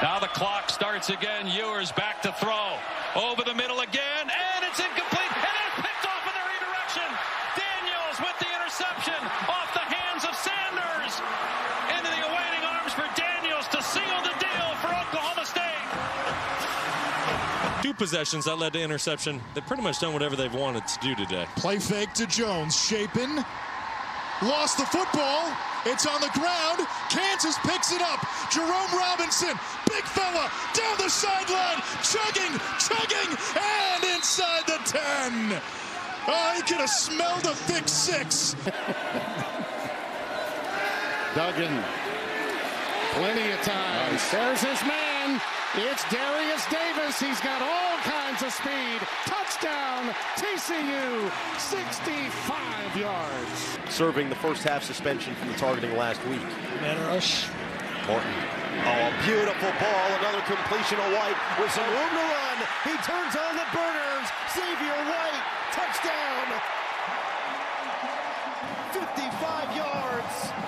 Now the clock starts again. Ewers back to throw. Over the middle again, and it's incomplete. And then picked off in the redirection. Daniels with the interception off the hands of Sanders. Into the awaiting arms for Daniels to seal the deal for Oklahoma State. Two possessions that led to interception. They've pretty much done whatever they've wanted to do today. Play fake to Jones. Shapen. Lost the football. It's on the ground. Kansas picks it up. Jereme Robinson, big fella, down the sideline, chugging, chugging, and inside the 10. Oh, he could have smelled a thick six. Duggan, plenty of time. Nice. There's his man. It's Derius Davis. He's got all kinds of speed. Touchdown, TCU, 65 yards. Serving the first half suspension from the targeting last week. Man rush. Morton. Oh, beautiful ball. Another completion of White with some room to run. He turns on the burners. Xavier White. Touchdown. 55 yards.